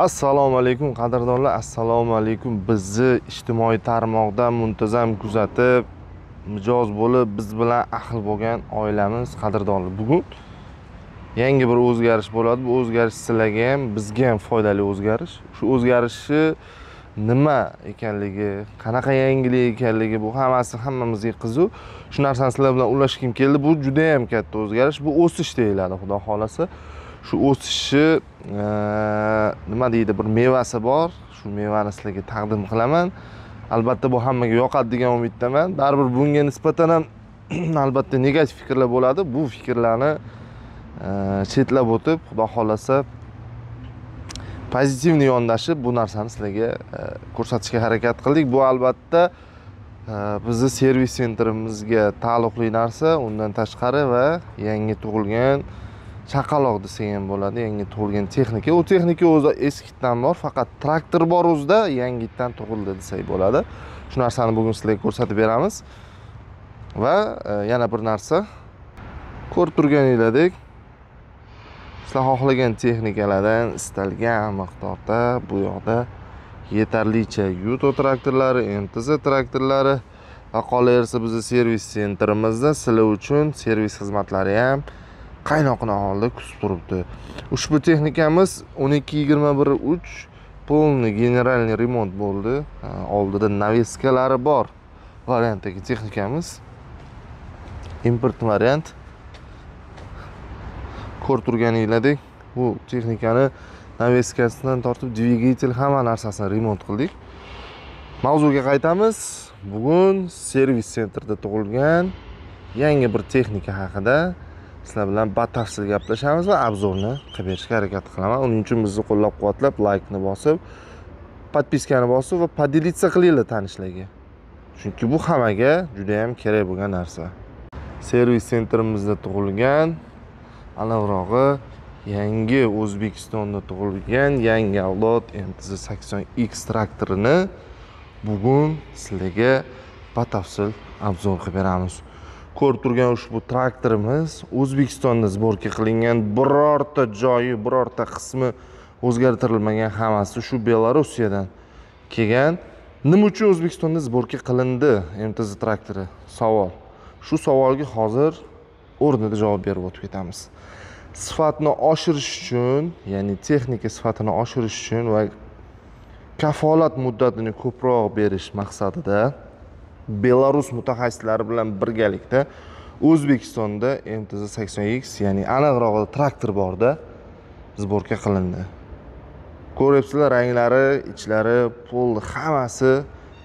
assalomu alaykum qadrdonlar. Assalomu alaykum. Bizni ijtimoiy tarmoqda muntazam kuzatib mijoz bo'lib biz bilan ahil bo'lgan oilamiz qadrdonlar. Bugun yangi bir o'zgarish bo'ladi. Bu o'zgarish sizlarga ham bizga ham foydali o'zgarish. Shu o'zgarishni nima ekanligi qanaqa yangilik ekanligi bu hammasi hammamizga qiziq. Shu narsani sizlar bilan ulashgim keldi. Bu juda yam katta o'zgarish. Bu o'sish deyiladi xudo xohlasa. Shu o'sishni e, nima deydi bir mevasi bor. Shu mevani sizlarga taqdim qilaman. Albatta bu hammaga yoqadi degan umiddaman. Baribir bunga nisbatan ham albatta negativ fikrlar bo'ladi. Bu fikrlarni e, chetlab o'tib xudo xohlasa pozitivniy yondashib bu narsani sizlarga e, ko'rsatishga harakat qildik. Bu albatta bizni servis sentrimizga taalluqli narsa undan tashqari va yangi tug'ilgan chaqaloq desa ham bo'ladi yangi tug'ilgan texnika. U texnika o'zi eskidan bor faqat traktor bor o'zida yangitdan tug'ildi desak bo'ladi. Shu narsani bugun sizlarga ko'rsatib beramiz. Va e, yana bir narsa. Ko'rib turganinglardek sizlar xohlagan texnikalardan istalgan miqdorda bu yoqda yetarlicha yuto traktorlari mtz traktorlari va qolaversa bizni servis sentrimizda sizlar uchun servis xizmatlari ham qaynoqni holda kutib turibdi ushbu texnikamiz o'n ikki yigirma bir uch полный генеральный remont bo'ldi. Oldida навесkalari bor. Variantdagi texnikamiz. Import variant. Ko'rib turganinglardek bu texnikani навескasidan tortib dvigatel hamma narsasini remont qildik. Mavzuga qaytamiz. Bugun servis sentrda tug'ilgan yangi bir texnika haqida sizlar bilan batafsil gaplashamiz va obzorni qilib berishga harakat qilaman. Uning uchun bizni qo'llab quvvatlab laykni bosib подпискani bosib va поделиться qilinglar tanishlarga. Chunki bu hammaga judayam kerak bo'lgan narsa. Servis sentrimizda tug'ilgan anavrog'i yangi o'zbekistonda tug'ilgan yangi avlod mtz sakson x traktorini bugun sizlarga batafsil obzor qilib beramiz. Ko'rib turgan ushbu traktorimiz o'zbekistonda сборка qilingan birorta joyi birorta qismi o'zgartirilmagan hammasi shu belorussiyadan kelgan. Nima uchun o'zbekistonda сборка qilindi mtz traktori? Savol. Shu savolga hozir o'rnida javob berib o'tib ketamiz. Sifatni oshirish uchun ya'ni texnika sifatini oshirish uchun va kafolat muddatini ko'proq berish maqsadida belarus mutaxassislari bilan birgalikda o'zbekistonda mtz sakson x ya'ni aniqrog'i traktor borda сборка qilindi. Ko'ryapsizlar ranglari ichlari pol hammasi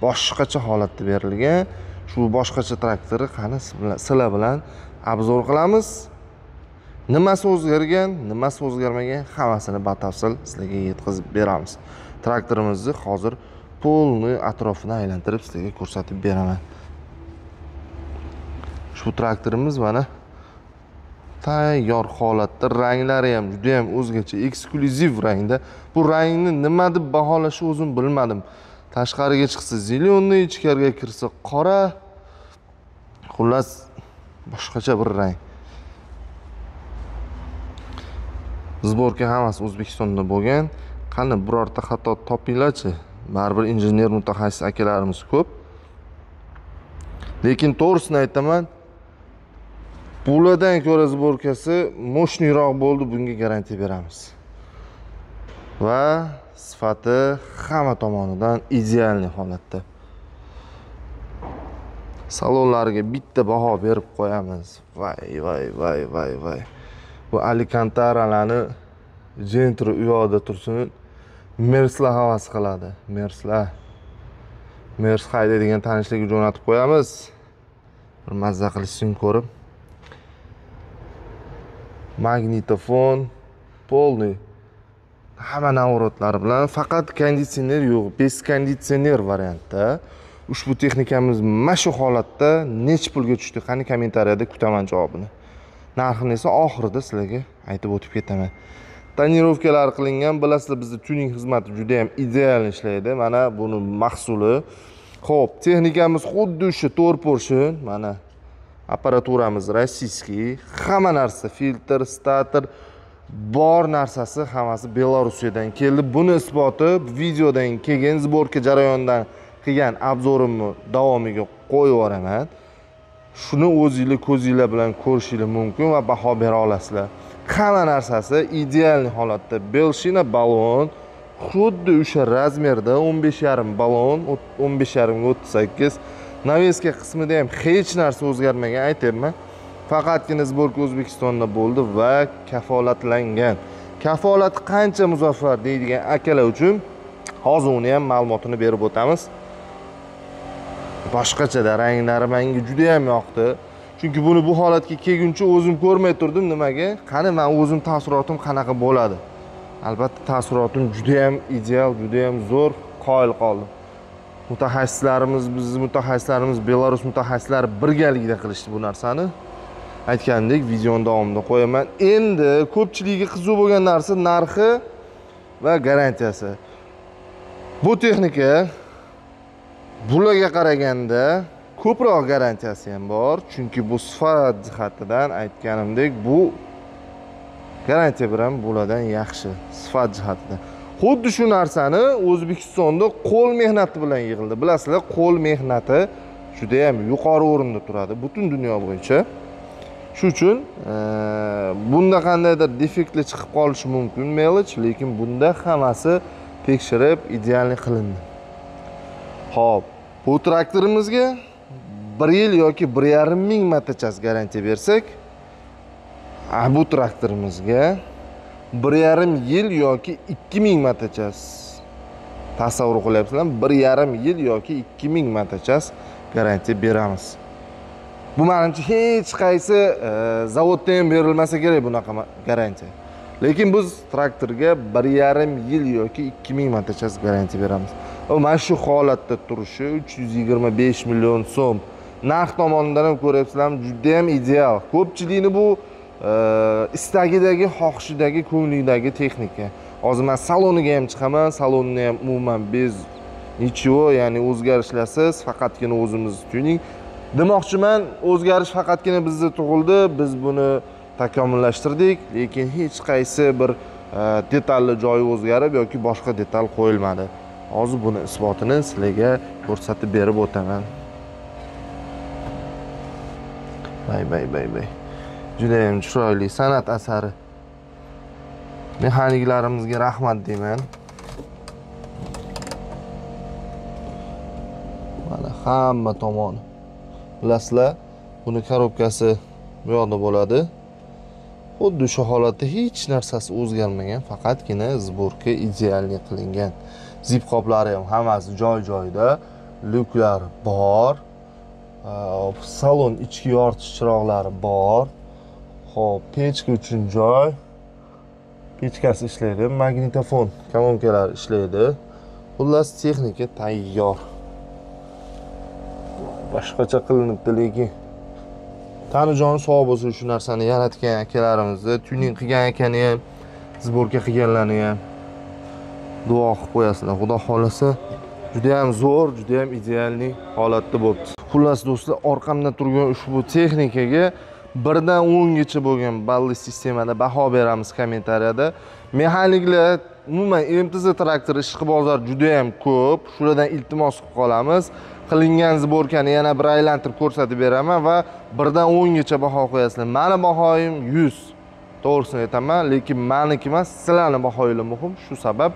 boshqacha holatda berilgan. Shu boshqacha traktorni qani sizlar bilan obzor qilamiz. Nimasi o'zgargan nimasi o'zgarmagan hammasini batafsil sizlarga yetkazib beramiz. Traktorimizni hozir полный atrofini aylantirib sizlarga ko'rsatib beraman. Ushbu traktorimiz mana tayyor holatda ranglari ham juda yam o'zgacha eksklyuziv rangda. Bu rangni nima deb baholashni o'zim bilmadim. Tashqariga chiqsa зеленый ichkariga kirsa qora. Xullas boshqacha bir rang. Сборка hammasi o'zbekistonda bo'lgan. Qani birorta xato topinglarchi. Baribir injener mutaxassis akalarimiz ko'p. Lekin to'g'risini aytaman bulardan ko'ra сборкасы мощныйroq bo'ldi bunga garantiya beramiz. Va sifati hamma tomonidan idealniy holatda. Salonlariga bitta baho berib qo'yamiz. Voy voy voy voy voy bu alikantaralarni jentri u yoqda tursin. Merslar havas qiladi. Merslar. Mers haydaydigan tanishlikni jo'natib qo'yamiz. Bir mazza qilishsin ko'rib. Magnitofon. Полный hamma наворотлari bilan faqat konditsioner yo'q без konditsioner variantda. Ushbu texnikamiz mana shu holatda necha pulga tushdi qani kommentariyada kutaman javobini. Narxini esa oxirida sizlarga aytib o'tib ketaman. Tonirovkalar qilingan bilasizlar bizda tuning xizmati juda yam ideal ishlaydi. Mana buni mahsuli. Ho'p texnikamiz xuddi o'sha to'rt porshin mana apparaturamiz rossiyskiy hamma narsa filtr stator bor narsasi hammasi belorussiyadan keldi. Buni isboti videodan keyin сборка jarayonidan qilgan obzorimni davomiga qo'yib yuboraman. Shuni o'zinglar ko'zinglar bilan ko'rishinglar mumkin va baho bera olasizlar. Hamma narsasi ideal holatda belshina balon xuddi o'sha razmerda o'n besh yarim balon o'n besh yarimga o'ttiz sakkiz. Naveska qismida ham hech narsa o'zgarmagan aytyapman. Faqatgina сборка o'zbekistonda bo'ldi va kafolatlangan. Kafolati qancha muzaffar deydigan akalar uchun hozir uni ham ma'lumotini berib o'tamiz. Boshqachada ranglari manga judayam yoqdi. Chunki buni bu holatga kelguncha o'zim ko'rmay turdim nimaga? Qani man o'zim taassurotim qanaqa bo'ladi? Albatta taassurotim judayam ideal judayam zo'r qoyil qoldim. Mutaxassislarimiz bizni mutaxassislarimiz belarus mutaxassislari birgalikda qilishdi bu narsani. Aytgandek videoni davomida qo'yaman. Endi ko'pchiligiga qiziq bo'lgan narsa narxi va garantiyasi. Bu texnika bularga qaraganda ko'proq garantiyasi ham bor chunki bu sifat jihatidan aytganimdek bu garantiya bilan bulardan yaxshi sifat jihatidan. Xuddi shu narsani o'zbekistonda qo'l mehnati bilan yig'ildi. Bilasizlar qo'l mehnati judayam yuqori o'rinda turadi butun dunyo bo'yicha. Shuning uchun e, bunda qandaydir defektli chiqib qolishi mumkin melich lekin bunda hammasi tekshirib idealniy qilindi. Ho'p bu traktorimizga bir yil yoki bir yarim ming martachasi garantiya bersak bu traktorimizga bir yarim yil yoki ikki ming martachasi tasavvur qilyapsizlarmi? Bir yarim yil yoki ikki ming martachasi garantiya beramiz. Bu manimcha hech qaysi e, zavodda ham berilmasa kerak bunaqa garantiya. Lekin biz traktorga bir yarim yil yoki ikki ming martachasi garantiya beramiz. Va mana shu holatda turishi uch yuz yigirma besh million so'm narx tomonidan ham ko'ryapsizlarmi judayam ideal. Ko'pchilikni bu e, istagidagi xohishidagi ko'nglidagi texnika. Hozir man saloniga ham chiqaman salonni ham umuman bez ничего ya'ni o'zgarishlarsiz faqatgina o'zimiz tuning demoqchiman o'zgarish faqatgina bizda tug'ildi biz buni takomillashtirdik lekin hech qaysi bir e, detalli joyi o'zgarib yoki boshqa detal qo'yilmadi. Hozir buni isbotini sizlarga ko'rsatib berib o'taman. Bay bay bay bay judayam chiroyli san'at asari. Mexaniklarimizga rahmat deyman. Mana hamma tomoni bilasizlar buni korobkasi bu yoqda bo'ladi. Xuddi shu holatda hech narsasi o'zgarmagan faqatgina сборка idealniy qilingan zip qoplari ham hammasi joy joyida lyuklar bor. Salon ichki yoritish chiroqlari bor ho'p pechka uchun joy pechkasi ishlaydi magnitofon kolonkalar ishlaydi xullas texnika tayyor boshqacha qilinibdi lekin tanijoni sog' bo'lsin shu narsani yaratgan akalarimizni tuning qilgan akani ham сборка qilganlarni ham duo qilib qo'yasizlar xudo xohlasa judayam zo'r judayam idealniy holatda bo'libdi xullas do'stlar orqamda turgan ushbu texnikaga birdan o'ngacha bo'lgan balli sistemada baho beramiz kommentariyada. Mexaniklar umuman mtz traktor ishqibozlar judayam ko'p. Shulardan iltimos qilib qolamiz. Qilingan zborkani yana bir aylantirib ko'rsatib beraman va birdan o'ngacha baho qo'yasizlar. Mani bahoyim yuz. To'g'risini aytaman lekin maniki emas sizlarni bahoyinglar muhim. Shu sabab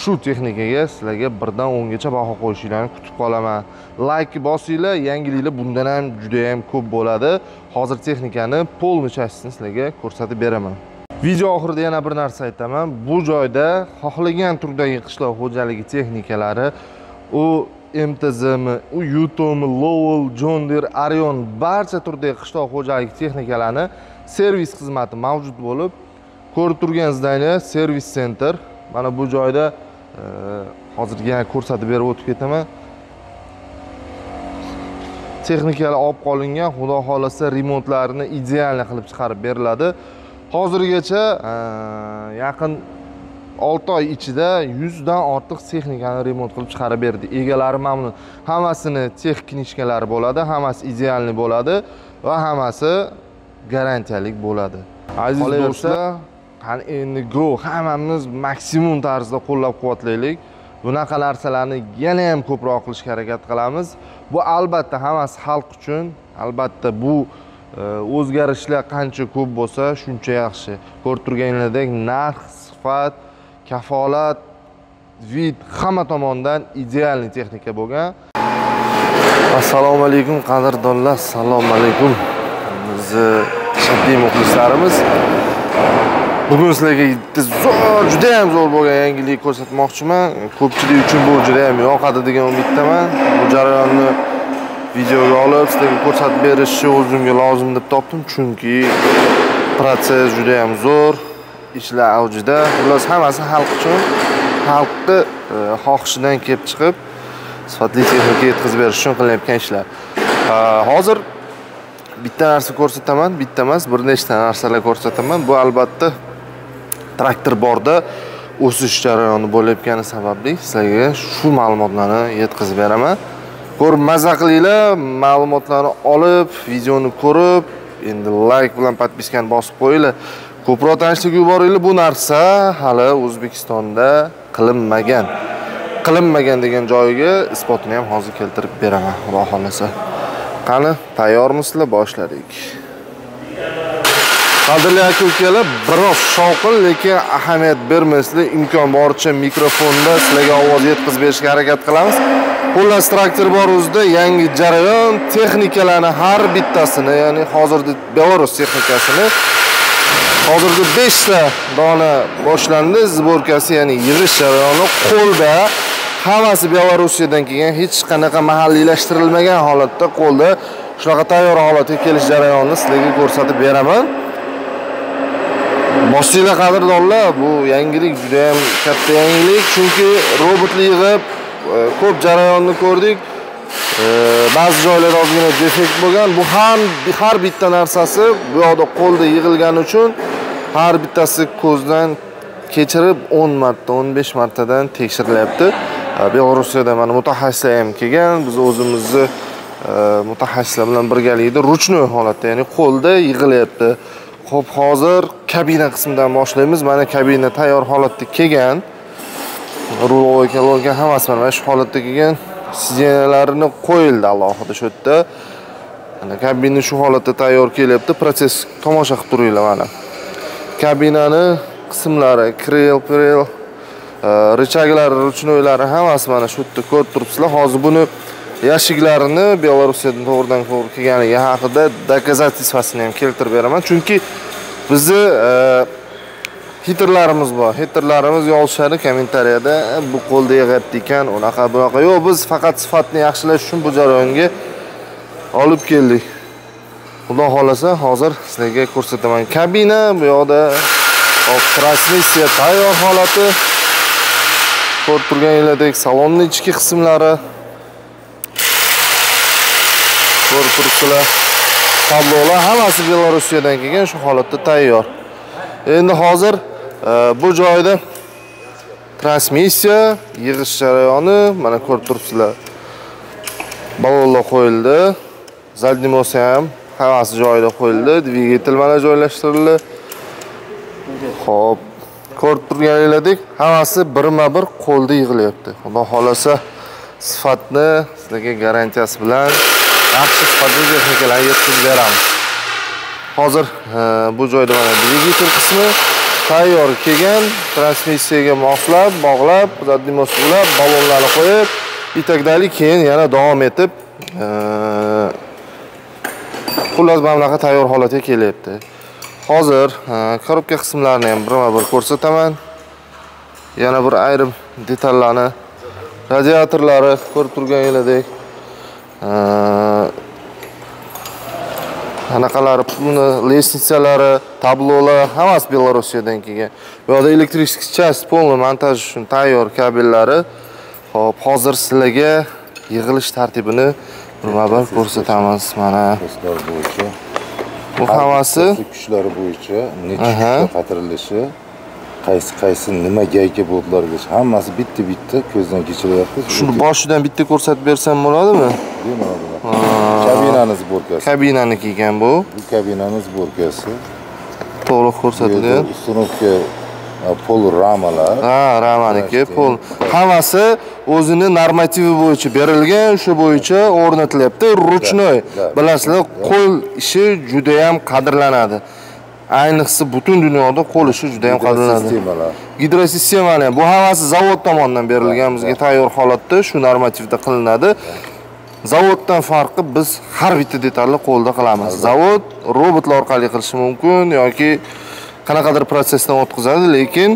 shu texnikaga sizlarga birdan o'ngacha baho qo'yishinglarni kutib qolaman. Layk bosinglar yangiliklar bundan ham juda yam ko'p bo'ladi. Hozir texnikani полный частьini sizlarga ko'rsatib beraman. Video oxirida yana bir narsa aytaman. Bu joyda xohlagan turdagi qishloq xo'jaligi texnikalari u mtzmi u yutomi lowell john arion barcha turdagi qishloq xo'jaligi texnikalarini servis xizmati mavjud bo'lib ko'rib turgan servis center mana bu joyda e, hozir yana ko'rsatib berib o'tib ketaman. Texnikalar olib qolingan xudo xohlasa remontlarini idealniy qilib chiqarib beriladi. Hozirgacha e, yaqin olti oy ichida yuzdan ortiq texnikani remont qilib chiqarib berdi. Egalari mamnun. Hammasini tex knishkalari bo'ladi hammasi idealniy bo'ladi va hammasi garantiyalik bo'ladi. Aziz do'stlar qani endi go hammamiz maksimum tarzda qo'llab quvvatlaylik bunaqa narsalarni yana ham ko'proq qilishga harakat qilamiz. Bu albatta hammasi xalq uchun albatta bu e, o'zgarishlar qancha ko'p bo'lsa shuncha yaxshi. Ko'rib turganinglardek narx sifat kafolat vid hamma tomondan idealniy texnika bo'lgan. Assalomu alaykum qadrdonlar assalomu alaykum. Bizni shiddiy muxlislarimiz. Bugun sizlarga bitta zo'r juda ham zo'r bo'lgan yangilik ko'rsatmoqchiman. Ko'pchilik uchun bu juda ham yoqadi degan umiddaman. Bu jarayonni videoga olib sizlarga ko'rsatib berishni o'zimga lozim deb topdim. Chunki protsess juda ham zo'r ishlar avjida. Xullas hammasi xalq uchun xalqni e, xohishidan kelib chiqib sifatli texnika yetkazib berish uchun qilinayotgan ishlar. E, hozir bitta narsa ko'rsataman bitta emas bir nechta narsalar ko'rsataman. Bu albatta traktor borda o'sish jarayoni bo'layotgani sababli sizlarga shu ma'lumotlarni yetkazib beraman. Ko'rib maza qilinglar ma'lumotlarni olib videoni ko'rib endi layk bilan podpiskani bosib qo'yinglar. Ko'proq tanishtirib yuboringlar bu narsa hali o'zbekistonda qilinmagan. Qilinmagan degan joyiga isbotini ham hozir keltirib beraman xudo xohlasa qani tayyormisizlar? Boshladik. Qadrli aka ukalar biroz shovqin lekin ahamiyat bermaslik imkon boricha mikrofonda sizlarga ovoz yetkazib berishga harakat qilamiz. Xullas traktor bor o'zida yangi jarayon texnikalarni har bittasini ya'ni hozirgi belarus texnikasini hozirgi beshta dona boshlandi. Sborkasi ya'ni yig'ish jarayoni qo'lda. Hammasi belorussiyadan kelgan hech qanaqa mahalliylashtirilmagan holatda qo'lda. Shunaqa tayyor holatga kelish jarayonini sizlarga ko'rsatib beraman. Boshinglar qadrdonlar bu yangilik juda ham katta yangilik. Chunki robotni yig'ib e, ko'p jarayonni ko'rdik. E, ba'zi joylarda ozgina defekt bo'lgan. Bu ham har bitta narsasi bu yoqda qo'lda yig'ilgani uchun har bittasi ko'zdan kechirib 10 marta 15 martadan tekshirilyapti. E, mana mutaxassislar ham kelgan. Biz o'zimizni e, mutaxassislar bilan birgalikda ruchnoy holatda ya'ni qo'lda yig'ilyapti. Xo'p, hozir kabina qismidan boshlaymiz. Mana kabina tayyor holatda kelgan. Rulovoy kolonka hammasi mana shu holatda kelgan. Sidenalarini qo'yildi alohida shu yerda. Mana kabina shu holatda tayyor kelyapti. Proses tomosha qilib turinglar mana. Kabinani qismlari, krel, prel, e, rычаглari, ruchnoylari hammasi mana shu yerda ko'rib turibsizlar. Hozir buni yashiklarini belorussiyadan to'g'ridan to'g'ri kelganligi haqida доказательствосini ham keltirib beraman. Chunki bizni e, hiterlarimiz bor. Hiterlarimiz yozishadi kommentariyada e, bu qo'lda yig'yapti ekan unaqa bunaqa. Yo'q biz faqat sifatni yaxshilash uchun bu jarayonga olib keldik. Xudo xohlasa hozir sizlarga ko'rsataman. Kabina bu yoqda hop transmissiya tayyor holati. Ko'rib turganingizdek salonni ichki qismlari. Ko'rib turibsizlar. Tablolar hammasi belorussiyadan kelgan shu holatda tayyor. Endi hozir e, bu joyda transmissiya yig'ish jarayoni mana ko'rib turibsizlar. Ballonlar qo'yildi zadnimosi ham hammasi joyida qo'yildi dvigatel mana joylashtirildi. Ho'p ko'rib turganingizdek hammasi birma bir qo'lda yig'ilyapti. Xudo xohlasa sifatni sizlarga garantiyasi bilan yaxshi sifatli texnikalarni yetkazib beramiz. Hozir e, bu joyda mana dvigatel qismi tayyor kelgan. Transmissiyaga moslab bog'lab zadnimoz ulab ballonlarni qo'yib и так далее keyin yana davom etib e, xullas mana bunaqa tayyor holatga kelyapti. Hozir e, korobka qismlarini ham birma bir ko'rsataman. Yana bir ayrim detallarni radiatorlari ko'rib turganingizdek anaqalari buni lestnitsalari tablolar hammasi belorussiyadan kelgan bu yoqda elektrichеский часть полный montaj uchun tayyor kabellari hop hozir sizlarga yig'ilish tartibini birma bir ko'rsatamiz mana bo'yicha bu hammasi kuchlari bo'yicha necha qatirilishi qaysi qaysi nima gayka bo'ldilargacha hammasi bitta bitta ko'zdan kechiryapti shuni boshidan bitta ko'rsatib bersam bo'ladimi? Bemalol kabinani sborkasi kabinani kelgan bu. Bu kabinani sborkasi to'liq ko'rsatilgan ustunovka pol ramalar. Ha ramaniki pol hammasi o'zini normativi bo'yicha berilgan o'sha bo'yicha o'rnatilyapti. Ruchnoy. bilasizlar qo'l ishi juda yam qadrlanadi ayniqsa butun dunyoda qo'l ishi juda yam qadrlanadi. sistemalar gidrosistemani bu hammasi zavod tomonidan berilgan bizga tayyor holatda shu normativda qilinadi. Zavoddan farqi biz har bitta detalni qo'lda qilamiz. Zavod robotlar orqali qilishi mumkin yoki qanaqadir protsessdan o'tkazadi lekin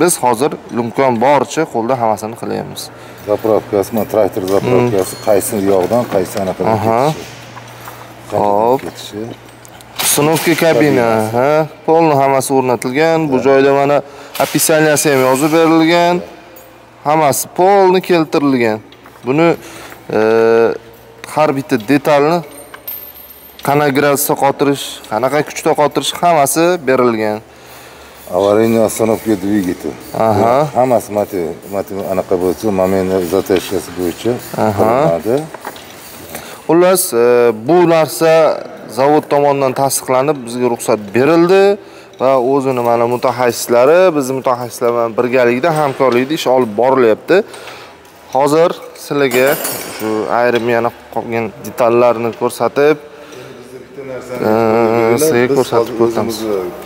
biz hozir imkon boricha qo'lda hammasini qilyapmiz zapravkasi mana traktor zapravkasi qaysi yoqdan qaysi anaqadan Aha. ketishi Hop. ketishi uстановка kabina ha? Полный hammasi o'rnatilgan. Bu joyda mana описанияsi ham yozib berilgan. Hammasi полный keltirilgan. Buni e, har bitta detalni qanaqa gradusda qotirish qanaqa kuchda qotirish hammasi berilgan. Аварийный остановка двигатель Aha. hammasi anaqa bo'yicha moment zatashkasi bo'yicha xullas e, bu narsa zavod tomonidan tasdiqlanib bizga ruxsat berildi va o'zini mana mutaxassislari bizni mutaxassislar bilan birgalikda hamkorlikda ish olib borilyapti. Hozir sizlarga shu ayrim yana qolgan detallarni ko'rsatib sizga ko'rsatib o'tamiz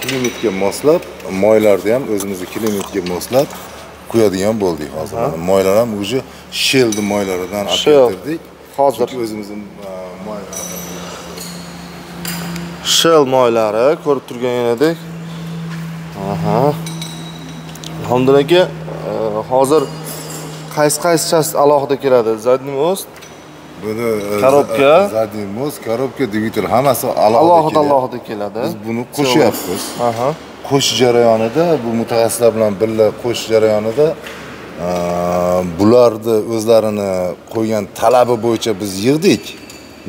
klimatga moslab moylarni ham o'zimizni klimatga moslab quyadigan bo'ldik hozir. Moylar ham уже shelni moylaridan olib Shell. keltirdik Hozir. O'zimizni moy shell moylari ko'rib turgan edek aha. Alhamdulillah aka e, hozir qaysi qaysichasi alohida keladi? Задний мост buni e, Korobka. za- zadniy moz korobka dvigatel hammasi alohida alohida alohida keladi. Biz buni qo'shyapmiz. Aha. Qo'shish jarayonida bu mutaxassislar bilan birga qo'shish jarayonida bularni o'zlarini qo'ygan talabi bo'yicha biz yig'dik.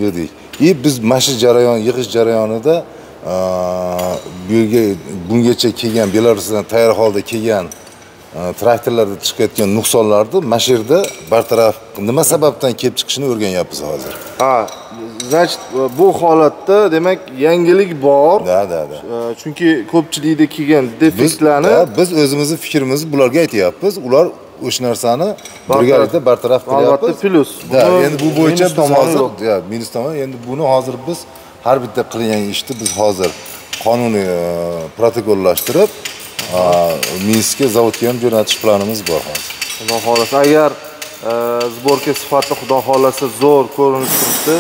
Yig'dik и biz mana shu jarayon yig'ish jarayonida bu yerga bungacha kelgan belarusdan tayyor holda kelgan traktorlarda chiqayotgan nuqsonlarni mana shu yerda bartaraf nima sababdan kelib chiqishini o'rganyapmiz hozir. Ha значит bu holatda demak yangilik bor. Da da da. Chunki ko'pchilikda kelgan defektlarni biz o'zimizni fikrimizni bularga aytyapmiz. Ular o'sha narsani birgalikda bartaraf albatta qilyapmiz plyus da Buni endi bu bo'yicha biz hozir minus tomon endi buni hozir biz har bitta qilgan ishni biz hozir qonuniy e, protokollashtirib e, minskka zavodga ham jo'natish planimiz bor hozir. Xudo xohlasa agar e, sborka sifati xudo xohlasa zo'r ko'rinib turibdi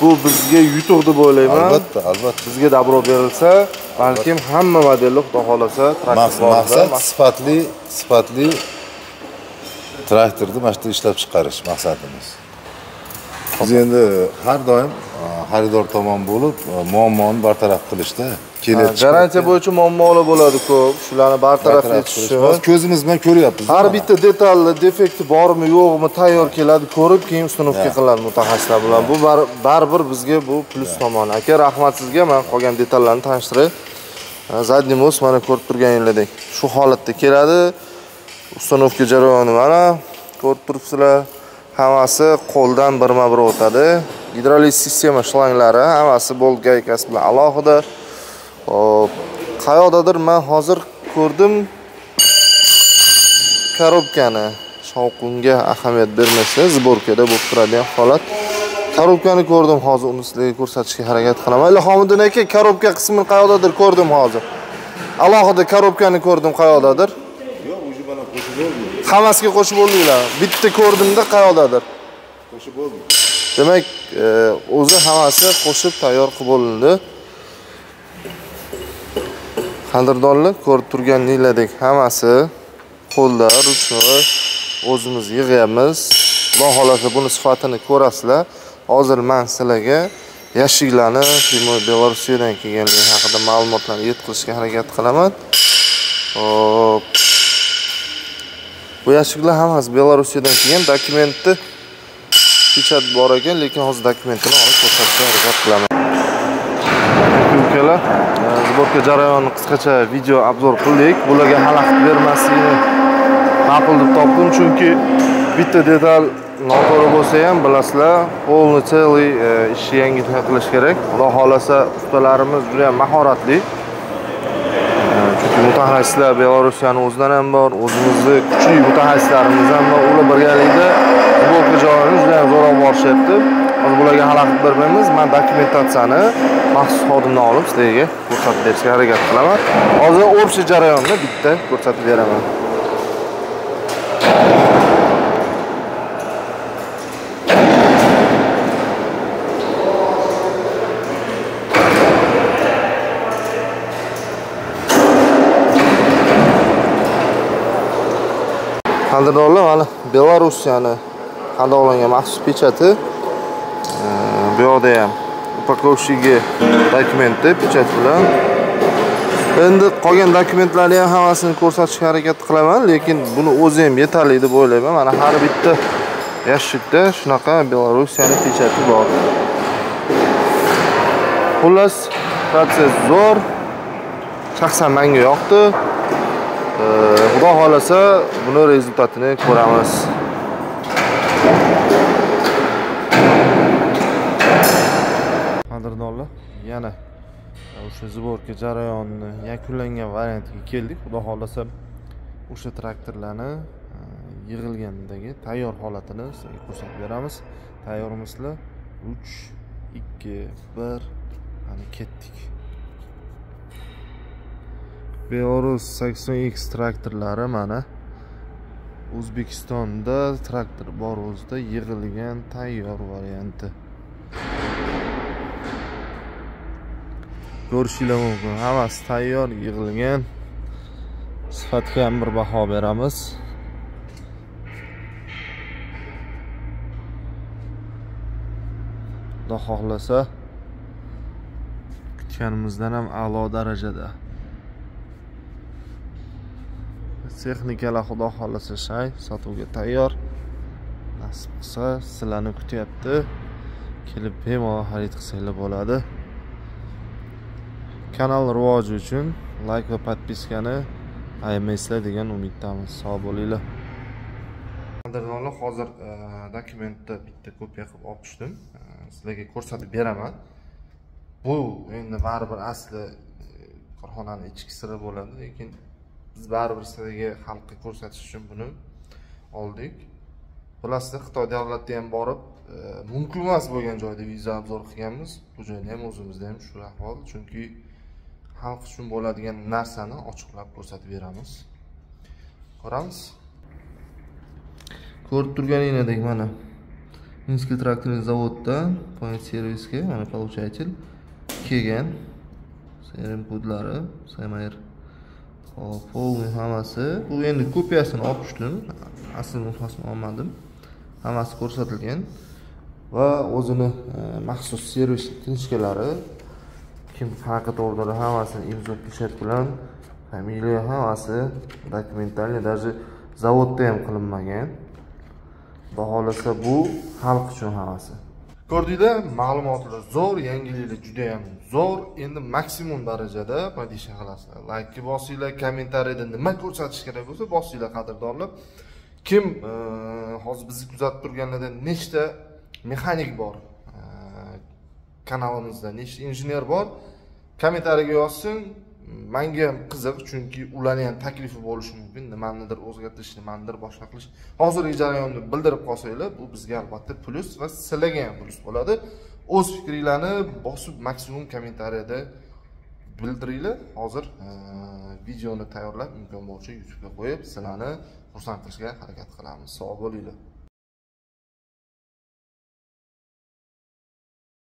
bu bizga yutuq deb o'ylayman albatta albatta. Bizga dabro berilsa balkim hamma modelni xudo xohlasa maqsad sifatli sifatli traktorni mana shu yerda ishlab chiqarish maqsadimiz. Biz endi har doim e, xaridor tomon bo'lib e, muammoni bartaraf qilishda garantiya bo'yicha muammolar bo'ladi ko'p. Shularni bartaraf etish uchun ko'zimiz bilan ko'ryapmiz har bitta detalni defekti bormi yo'qmi tayyor keladi ko'rib keyin uстановка qiladi mutaxassislar bilan bu bar- baribir bizga bu plyus tomoni. Aka rahmat sizga. Man qolgan detallarni tanishtiray задний мост mana ko'rib turganingizdek shu holatda keladi ustanovka jarayoni mana ko'rib turibsizlar. Hammasi qo'ldan birma bir o'tadi. Gidrolit sistema shlanglari hammasi bolt gaykasi bilan alohida. Hop qayoqdadir man hozir ko'rdim korobkani shovqinga ahamiyat bermasa sborkada bo'lib turadigan holat. Korobkani ko'rdim hozir uni sizlarga ko'rsatishga harakat qilaman. Ilhomiddin aka korobka qismini qayoqdadir ko'rdim hozir. Alohida korobkani ko'rdim qayoqdadir yo'q уже mana qo'shib bo'ldi hammasiga qo'shib bo'ldinglar bitta ko'rdimda qayoqdadir. Qo'shib bo'ldi demak e, o'zi hammasi qo'shib tayyor qilib bo'lindi qadrdonlar ko'rib turganingizdek hammasi qo'lda ruchnoy o'zimiz yig'yapmiz. Xudo xohlasa buni sifatini ko'rasizlar. Hozir man sizlarga yashiklarni прямой belorussiyadan kelganligi haqida ma'lumotlarni yetkazishga harakat qilaman. Hop bu yashiklar hammasi belorussiyadan kelgan dokumentni pechat bor ekan lekin hozir dokumentini olib ko'rsatishga harakat qilaman. Ukalar сборка e, jarayonini qisqacha video obzor qildik. Bularga xalaqit bermaslikni ma'qul deb topdim chunki bitta detal noto'g'ri bo'lsa ham bilasizlar полный целый ishni yangi qilish kerak. Xudo xohlasa ustalarimiz juda ham mahoratli. Mutaxassislar belorussiyani o'zidan ham bor o'zimizni kuchli mutaxassislarimiz ham bor. Ular birgalikda futbolka joyini juda ham zo'r borishyapti hozir bularga xalaqit bermaymiz man dokumentatsiyani maxsus xodimdan olib sizlarga ko'rsatib berishga harakat qilaman. Hozir общий jarayonni bitta ko'rsatib beraman. Qadrdonlar mana belorussiyani qadoqlangan maxsus pechati. Bu yoqda ham upakovщиgi dokumenti pechat bilan. Endi qolgan dokumentlarni ham hammasini ko'rsatishga harakat qilaman lekin buni o'zi ham yetarli deb o'ylayman. Mana har bitta yashikda shunaqa belorussiyani pechati bor. Xullas protsess zo'r. Shaxsan menga yoqdi. Xudo xohlasa buni rezultatini ko'ramiz. Qadrdonlar yana o'sha сборка jarayonini yakunlangan variantiga keldik. Xudo xohlasa o'sha traktorlarni e, yig'ilgandagi tayyor holatini sizlarga ko'rsatib beramiz. Tayyormisizlar uch ikki bir ana ketdik. Belarus 80x traktorlari mana o'zbekistonda traktor bor o'zida yig'ilgan tayyor varianti. Ko'rishinglar mumkin. Hammasi tayyor yig'ilgan. Sifatga ham bir baho beramiz. Xudo xohlasa kutganimizdan ham a'lo darajada. Texnikalar xudo xohlasa shay sotuvga tayyor. Nasib qilsa sizlarni kutyapti. Kelib bemalol xarid qilsanglar bo'ladi. Kanal rivoji uchun layk va podpiskani ayamaysizlar degan umiddamiz. Sog' bo'linglar. Qadrdonlar hozir e, dokumentni bitta kopiya qilib olib tushdim. E, sizlarga ko'rsatib beraman. Bu endi baribir asli e, korxonani ichki siri bo'ladi lekin biz baribir sizlarga xalqqa ko'rsatish uchun buni oldik. Bilasizlar xitoy davlatida ham borib e, mumkin emas bo'lgan joyda viza obzor qilganmiz. Bu joyda ham o'zimizda ham shu ahvol chunki xalq uchun bo'ladigan narsani ochiqlab ko'rsatib beramiz. Ko'ramiz ko'rib turganingizdek mana minskiy traktorный zavoddan point servisga mana получатель kelgan. Crm kodlari smr hop hammasi. Bu endi kopiyasini olib tushdim asl nusxasini olmadim. Hammasi ko'rsatilgan. Va o'zini e, maxsus servis knichkalari kim qanaqa to'g'rilar hammasini imzo pechat bilan familiya hammasi dokumentальный даже zavodda ham qilinmagan. Xudo xohlasa bu xalq uchun hammasi. Ko'rdinglar ma'lumotlar zo'r yangiliklar juda ham zo'r. Endi maksimum darajada podisha qilasizlar laykni bosinglar kommentariyada nima ko'rsatish kerak bo'lsa bosinglar qadrdonlar kim e, hozir bizni kuzatib turganlardan nechta mexanik bor? E, kanalimizda nechta injener bor? Kommentariyaga yozsin. Manga ham qiziq chunki ularni ham taklifi bo'lishi mumkin. Nimanidir o'zgartirish nimanidir boshqa qilish. Hozirgi jarayonni bildirib qolsanglar bu bizga albatta plyus va sizlarga ham plyus bo'ladi. O'z fikringlarni bosib maksimum kommentariyada bildiringlar. Hozir e, videoni tayyorlab imkon bo'lsa youtubega qo'yib sizlarni xursand qilishga harakat qilamiz. Sog' bo'linglar.